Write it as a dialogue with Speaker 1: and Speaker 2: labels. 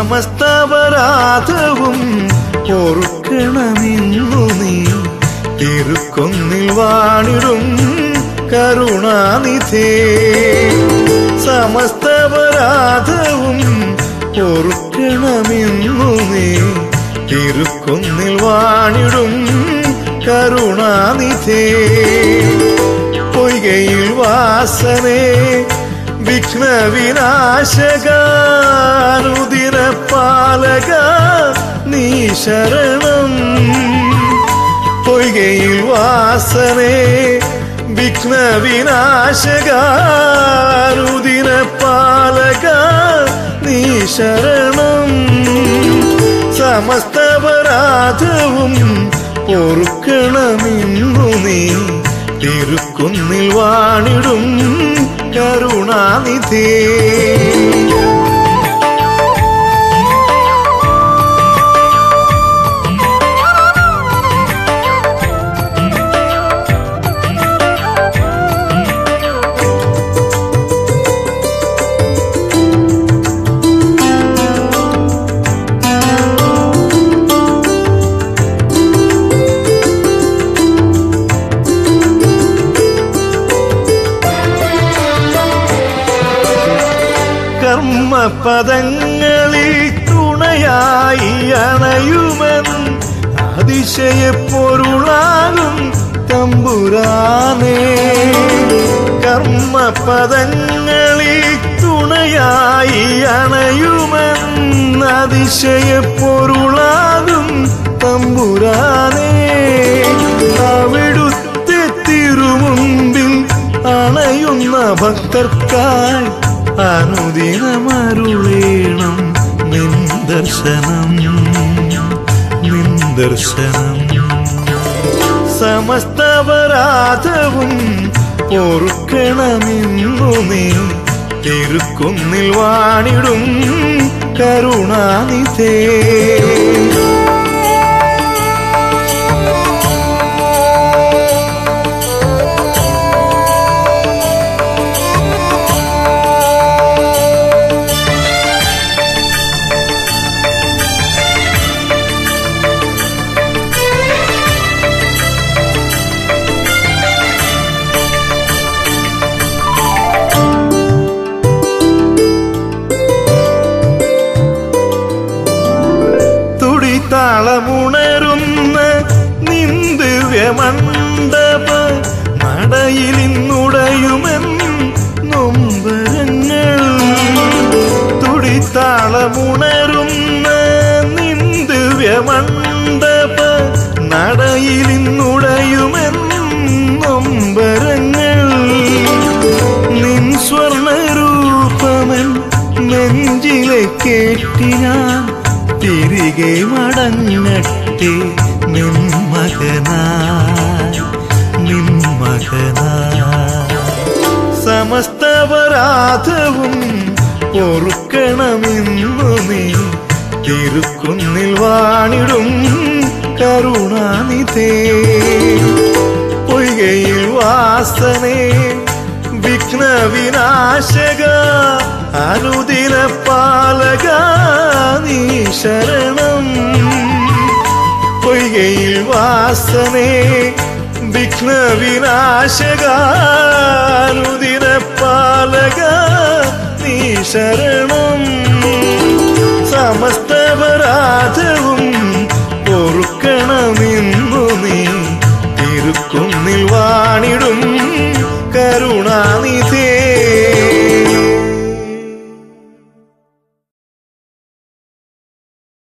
Speaker 1: സമസ്തപരാധവും ഓർക്കണമെന്നു നീ. തിരുക്കൊന്നിൽ വാണിടും കരുണാനിധേ. സമസ്തപരാധവും ഓർക്കണമെന്നു നീ. തിരുക്കൊന്നിൽ വാണിടും കരുണാനിധേ. പൊയ്കയിൽ വാസനേ വിഘ്ന വിനാശകാനുദിന പാലക നീ ശരണം. പൊയ്കയിൽ വാസനേ വിഘ്ന വിനാശകാരുദിന പാലക നീ ശരണം. സമസ്തപരാധവും പൊറുക്കണമെന്നു നീ തിരുക്കുന്നിൽ വാണിടും കരുണാനിധേ. കർമ്മപദങ്ങളിൽ തുണയായി അണയുമൻ അതിശയ പൊരുളാകും തമ്പുരാനേ. കർമ്മപദങ്ങളിൽ തുണയായി അണയുമൻ അതിശയ പൊരുളാകും തമ്പുരാനേ. അവിടുത്തെ തിരുമുമ്പിൽ അണയുന്ന ഭക്തർക്കായി അനുദിനമരുളേണം നിൻ ദർശനം സമസ്തപരാധവും പൊറുക്കണമെന്നു നീ തിരുക്കുന്നിൽ വാണിടും കരുണാനിധേ. നിന്ദിവ്യമണ്ഡപ നടയിലിന്നുടയുമെൻ നൊമ്പരങ്ങൾ. തുടിത്താളമുണരുന്ന നിന്ദിവ്യമണ്ഡപ നടയിലിന്നുടയുമെൻ നൊമ്പരങ്ങൾ. നിൻ സ്വർണരൂപമൻ നെഞ്ചിലെ കേട്ടിനാൻ തിരികെ മടങ്ങട്ടെ നിൻ സമസ്തപരാധവും പൊറുക്കണമെന്നു നീ തിരുക്കുന്നിൽ വാണിടും കരുണാനിധേ. പൊയ്കയിൽ വാസനേ വിഘ്ന വിനാശക അനുദിന പാലക നീ ശരണം. പൊയ്കയിൽ വാസനേ വിഘ്ന വിനാശകാനുദിന പാലക നീ ശരണം.